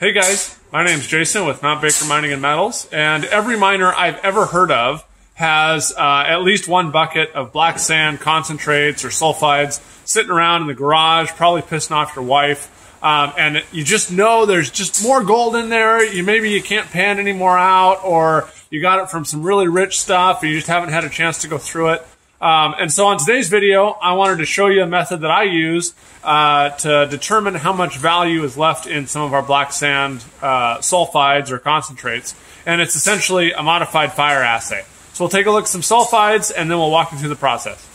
Hey guys, my name's Jason with Mount Baker Mining and Metals, and every miner I've ever heard of has uh, at least one bucket of black sand concentrates or sulfides sitting around in the garage, probably pissing off your wife. Um, and you just know there's just more gold in there. You maybe you can't pan any more out, or you got it from some really rich stuff, and you just haven't had a chance to go through it. Um, and so on today's video, I wanted to show you a method that I use uh, to determine how much value is left in some of our black sand uh, sulfides or concentrates. And it's essentially a modified fire assay. So we'll take a look at some sulfides and then we'll walk you through the process.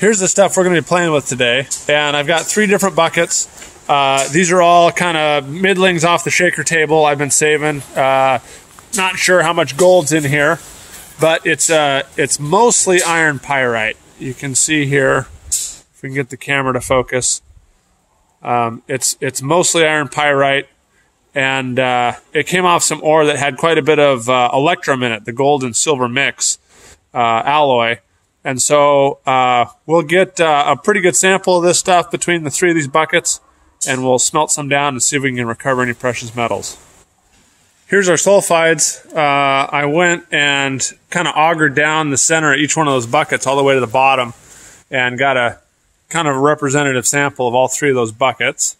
Here's the stuff we're going to be playing with today. And I've got three different buckets. Uh, these are all kind of middlings off the shaker table I've been saving. Uh, not sure how much gold's in here but it's uh, it's mostly iron pyrite. You can see here, if we can get the camera to focus, um, it's it's mostly iron pyrite, and uh, it came off some ore that had quite a bit of uh, electrum in it, the gold and silver mix uh, alloy, and so uh, we'll get uh, a pretty good sample of this stuff between the three of these buckets, and we'll smelt some down and see if we can recover any precious metals. Here's our sulfides. Uh, I went and kind of augered down the center of each one of those buckets all the way to the bottom and got a kind of representative sample of all three of those buckets.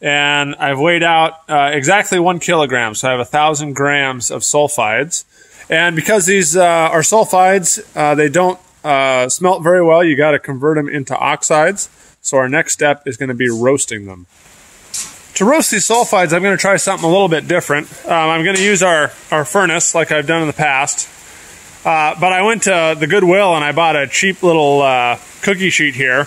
And I've weighed out uh, exactly one kilogram, so I have a thousand grams of sulfides. And because these uh, are sulfides, uh, they don't uh, smelt very well. You got to convert them into oxides. So our next step is going to be roasting them. To roast these sulfides, I'm going to try something a little bit different. Um, I'm going to use our, our furnace like I've done in the past. Uh, but I went to the Goodwill and I bought a cheap little uh, cookie sheet here.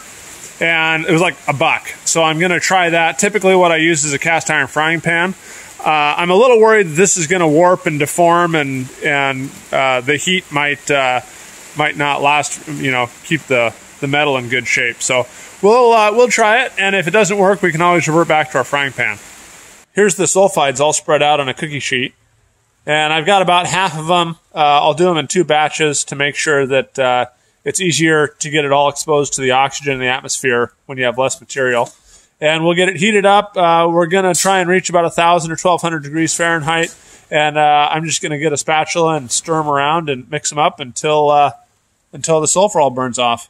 And it was like a buck. So I'm going to try that. Typically what I use is a cast iron frying pan. Uh, I'm a little worried this is going to warp and deform and, and uh, the heat might, uh, might not last, you know, keep the, the metal in good shape. So we'll uh, we'll try it, and if it doesn't work, we can always revert back to our frying pan. Here's the sulfides all spread out on a cookie sheet, and I've got about half of them. Uh, I'll do them in two batches to make sure that uh, it's easier to get it all exposed to the oxygen in the atmosphere when you have less material. And we'll get it heated up. Uh, we're gonna try and reach about a thousand or twelve hundred degrees Fahrenheit, and uh, I'm just gonna get a spatula and stir them around and mix them up until uh, until the sulfur all burns off.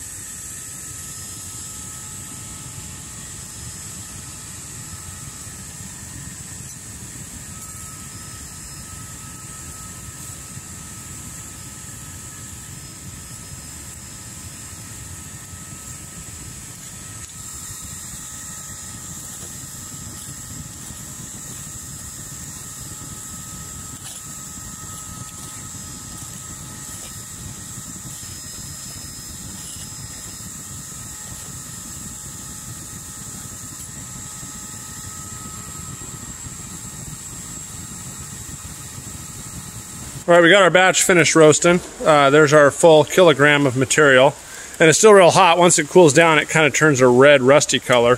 All right, we got our batch finished roasting. Uh, there's our full kilogram of material. And it's still real hot. Once it cools down, it kind of turns a red, rusty color.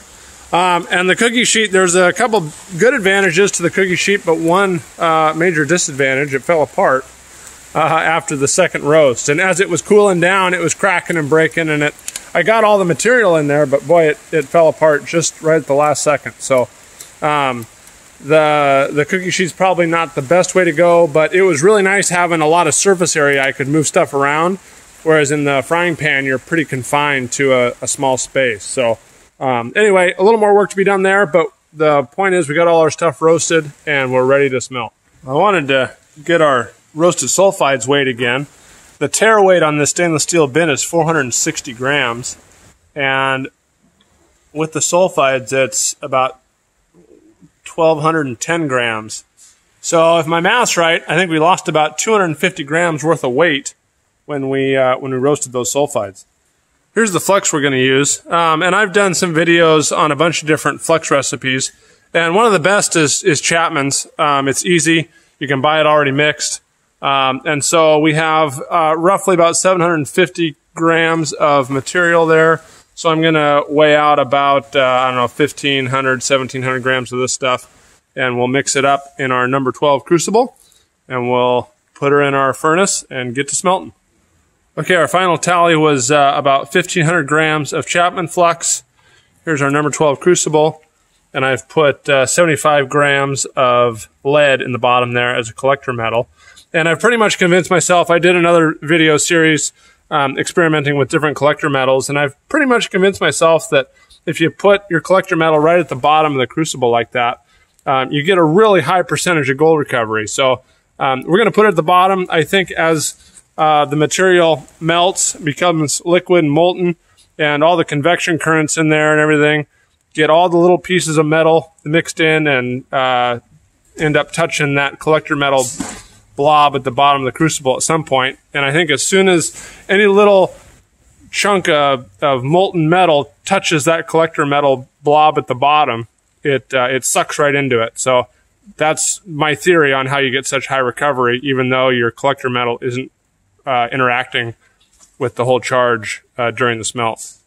Um, and the cookie sheet, there's a couple good advantages to the cookie sheet, but one uh, major disadvantage. It fell apart uh, after the second roast. And as it was cooling down, it was cracking and breaking. And it, I got all the material in there, but boy, it, it fell apart just right at the last second. So um, the the cookie sheet's probably not the best way to go, but it was really nice having a lot of surface area I could move stuff around. Whereas in the frying pan, you're pretty confined to a, a small space. So um, anyway, a little more work to be done there, but the point is we got all our stuff roasted and we're ready to smelt. I wanted to get our roasted sulfides weighed again. The tare weight on this stainless steel bin is 460 grams, and with the sulfides, it's about 1,210 grams. So if my math's right, I think we lost about 250 grams worth of weight when we uh, when we roasted those sulfides. Here's the flux we're going to use, um, and I've done some videos on a bunch of different flux recipes. And one of the best is is Chapman's. Um, it's easy; you can buy it already mixed. Um, and so we have uh, roughly about 750 grams of material there. So I'm going to weigh out about, uh, I don't know, 1,500, 1,700 grams of this stuff. And we'll mix it up in our number 12 crucible. And we'll put her in our furnace and get to smelting. Okay, our final tally was uh, about 1,500 grams of Chapman flux. Here's our number 12 crucible. and I've put uh, 75 grams of lead in the bottom there as a collector metal. And I've pretty much convinced myself. I did another video series um, experimenting with different collector metals, and I've pretty much convinced myself that if you put your collector metal right at the bottom of the crucible like that, um, you get a really high percentage of gold recovery. So um, we're going to put it at the bottom. I think as uh, the material melts, becomes liquid and molten, and all the convection currents in there and everything, get all the little pieces of metal mixed in and uh, end up touching that collector metal blob at the bottom of the crucible at some point. And I think as soon as any little chunk of, of molten metal touches that collector metal blob at the bottom, it uh, it sucks right into it. So that's my theory on how you get such high recovery, even though your collector metal isn't uh, interacting with the whole charge uh, during the smelt.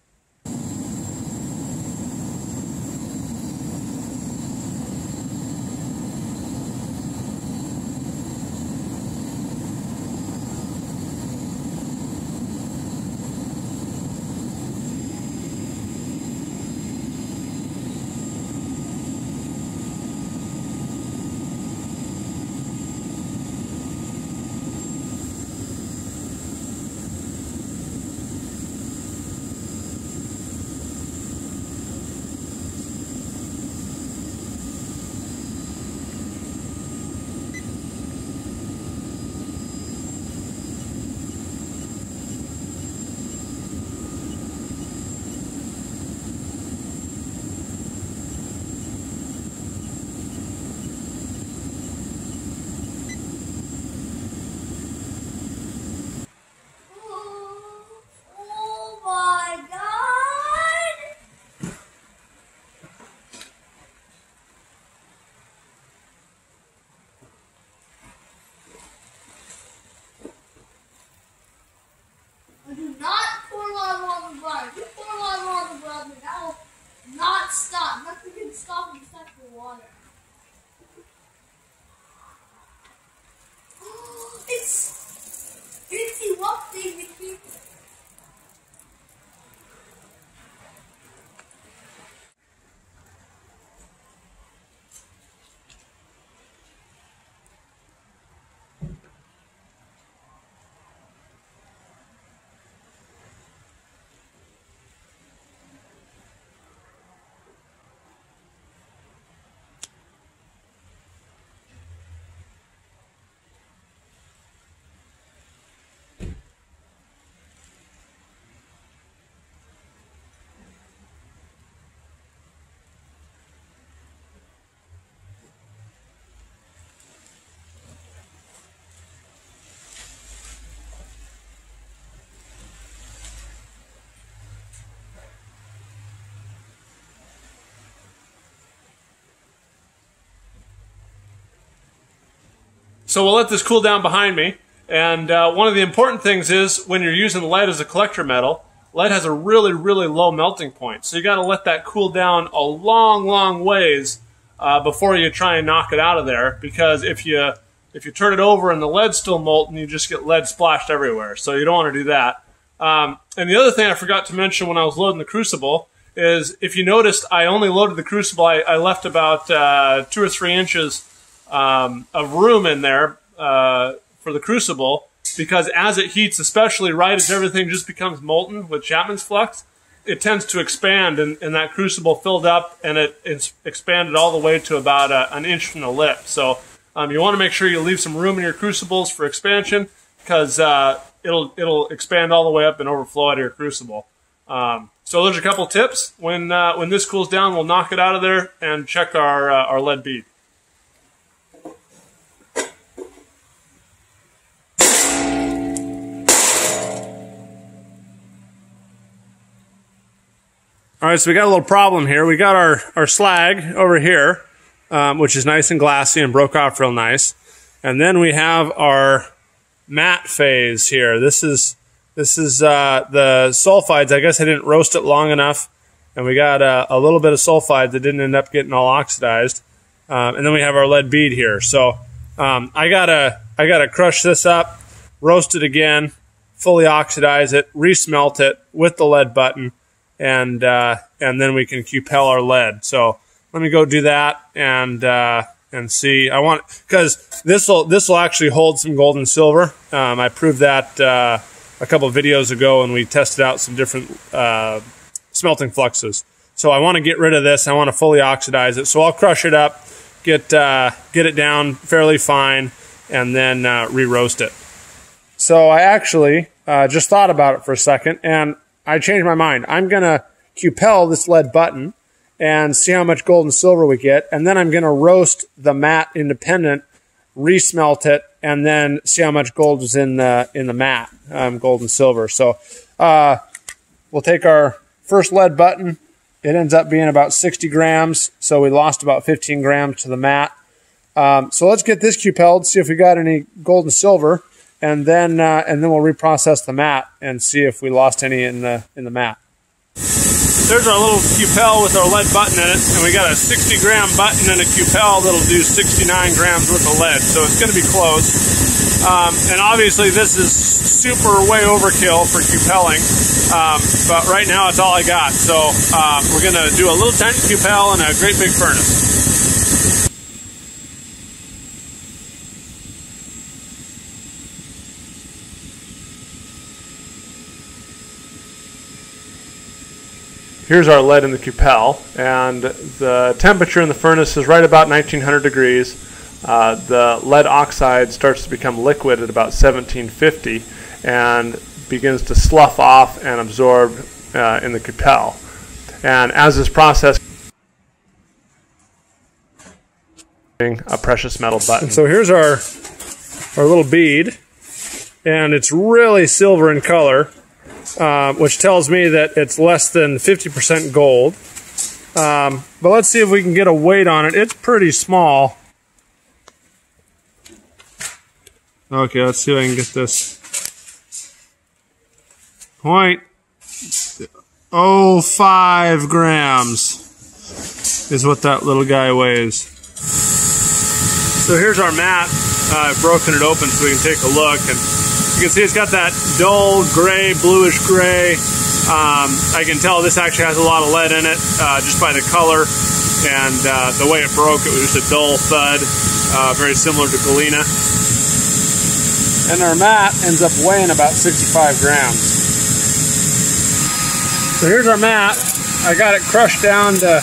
stop So we'll let this cool down behind me. And uh, one of the important things is when you're using lead as a collector metal, lead has a really, really low melting point. So you got to let that cool down a long, long ways uh, before you try and knock it out of there. Because if you if you turn it over and the lead's still molten, you just get lead splashed everywhere. So you don't want to do that. Um, and the other thing I forgot to mention when I was loading the crucible is if you noticed, I only loaded the crucible. I, I left about uh, two or three inches um, of room in there uh, for the crucible because as it heats, especially right as everything just becomes molten with Chapman's flux, it tends to expand, and, and that crucible filled up, and it, expanded all the way to about a, an inch from the lip. So um, you want to make sure you leave some room in your crucibles for expansion because uh, it'll it'll expand all the way up and overflow out of your crucible. Um, so there's a couple tips. When uh, when this cools down, we'll knock it out of there and check our uh, our lead bead. All right, so we got a little problem here. We got our, our slag over here, um, which is nice and glassy and broke off real nice. And then we have our matte phase here. This is this is uh, the sulfides. I guess I didn't roast it long enough, and we got uh, a little bit of sulfide that didn't end up getting all oxidized. Um, and then we have our lead bead here. So um, I gotta I gotta crush this up, roast it again, fully oxidize it, resmelt it with the lead button and uh, and then we can cupel our lead. So let me go do that and uh, and see. I want because this will this will actually hold some gold and silver. Um, I proved that uh, a couple videos ago, and we tested out some different uh, smelting fluxes. So I want to get rid of this. I want to fully oxidize it. So I'll crush it up, get uh, get it down fairly fine, and then uh, re-roast it. So I actually uh, just thought about it for a second, and I changed my mind. I'm gonna cupel this lead button and see how much gold and silver we get, and then I'm gonna roast the matte independent, resmelt it, and then see how much gold is in the in the matte, um, gold and silver. So uh, we'll take our first lead button. It ends up being about 60 grams, so we lost about 15 grams to the matte. Um, so let's get this cupelled, see if we got any gold and silver, and then uh, and then we'll reprocess the matte and see if we lost any in the in the matte. There's our little cupel with our lead button in it, and we got a 60 gram button and a cupel that'll do 69 grams worth of lead, so it's going to be close. Um, and obviously, this is super way overkill for cupelling, um, but right now it's all I got. So uh, we're going to do a little tiny cupel in a great big furnace. Here's our lead in the cupel, and the temperature in the furnace is right about 1900 degrees. Uh, the lead oxide starts to become liquid at about 1750 and begins to slough off and absorb uh, in the cupel. And as this process, a precious metal button. So here's our our little bead, and it's really silver in color uh, which tells me that it's less than 50% gold. Um, but let's see if we can get a weight on it. It's pretty small. Okay, let's see if I can get this. Point oh five grams is what that little guy weighs. So here's our matte. Uh, I've broken it open so we can take a look and you can see it's got that dull gray, bluish gray. Um, I can tell this actually has a lot of lead in it uh, just by the color and uh, the way it broke. It was just a dull thud, uh, very similar to galena. And our matte ends up weighing about 65 grams. So here's our matte. I got it crushed down to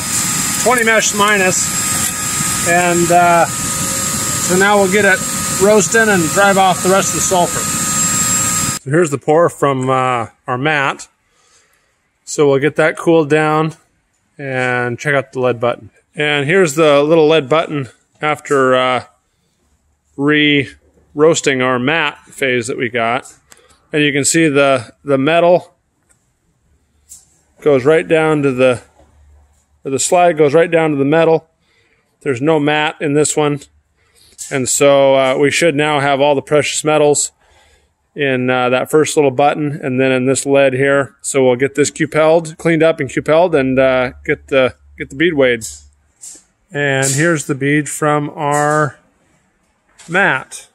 20 mesh minus, and uh, so now we'll get it roasting and drive off the rest of the sulfur. Here's the pour from uh, our matte. So we'll get that cooled down and check out the lead button. And here's the little lead button after uh, re-roasting our matte phase that we got. And you can see the, the metal goes right down to the, the slag goes right down to the metal. There's no matte in this one. And so uh, we should now have all the precious metals in uh, that first little button and then in this lead here. So we'll get this cupelled, cleaned up and cupelled and uh, get the get the bead weighed. And here's the bead from our matte.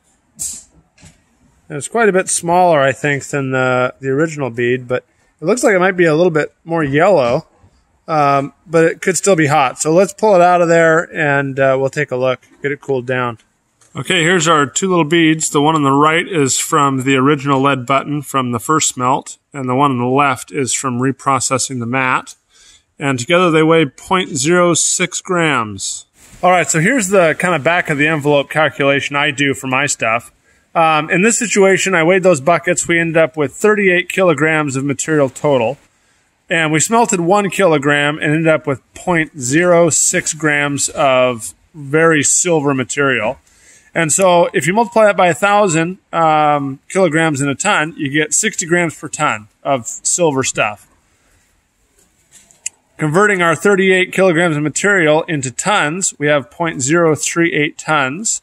And it's quite a bit smaller, I think, than the, the original bead, but it looks like it might be a little bit more yellow, um, but it could still be hot. So let's pull it out of there and uh, we'll take a look, get it cooled down. Okay, here's our two little beads. The one on the right is from the original lead button from the first melt, and the one on the left is from reprocessing the matte. And together they weigh 0.06 grams. All right, so here's the kind of back of the envelope calculation I do for my stuff. Um, in this situation, I weighed those buckets. We ended up with 38 kilograms of material total. And we smelted one kilogram and ended up with 0.06 grams of very silver material. And so if you multiply that by a thousand um, kilograms in a ton, you get 60 grams per ton of silver stuff. Converting our 38 kilograms of material into tons, we have 0.038 tons.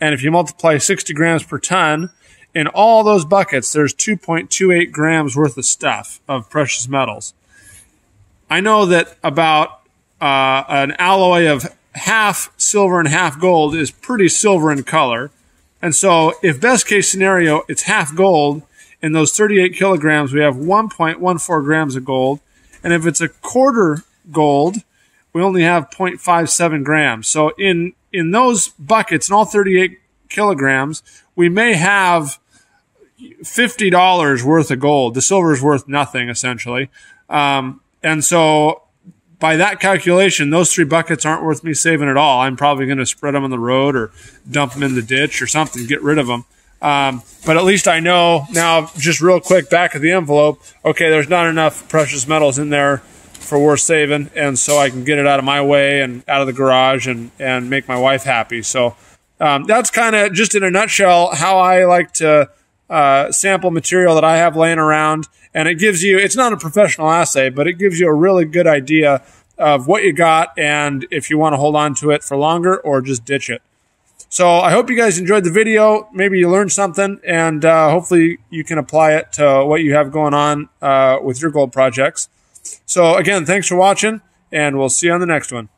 And if you multiply 60 grams per ton, in all those buckets, there's 2.28 grams worth of stuff of precious metals. I know that about uh, an alloy of half silver and half gold is pretty silver in color. And so if best case scenario, it's half gold, in those 38 kilograms, we have 1.14 grams of gold. And if it's a quarter gold, we only have 0.57 grams. So in in those buckets, in all 38 kilograms, we may have fifty dollars worth of gold. The silver is worth nothing essentially, um, and so by that calculation, those three buckets aren't worth me saving at all. I'm probably going to spread them on the road or dump them in the ditch or something, get rid of them. Um, but at least I know now, just real quick, back of the envelope, okay, there's not enough precious metals in there for worth saving. And so I can get it out of my way and out of the garage and, and make my wife happy. So um, that's kind of just in a nutshell how I like to uh, sample material that I have laying around. And it gives you, it's not a professional assay, but it gives you a really good idea of what you got and if you want to hold on to it for longer or just ditch it. So I hope you guys enjoyed the video. Maybe you learned something, and uh, hopefully you can apply it to what you have going on uh, with your gold projects. So again, thanks for watching, and we'll see you on the next one.